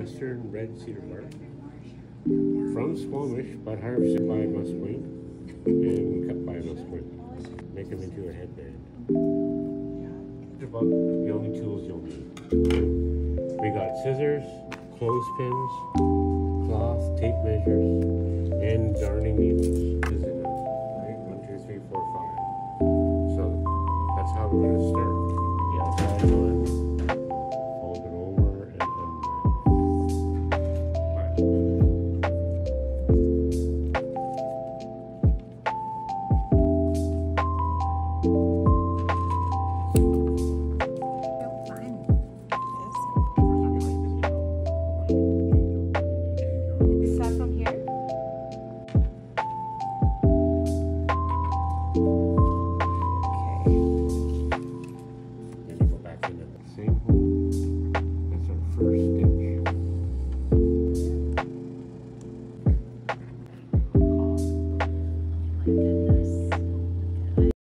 Western red cedar bark. From Squamish, but harvested by Musqueam and cut by Musqueam. Make them into a headband. They're about the only tools you'll need. We got scissors, clothespins, cloth, tape measures, and darning needles. Is it right? One, two, three, four, five. So that's how we're gonna start. The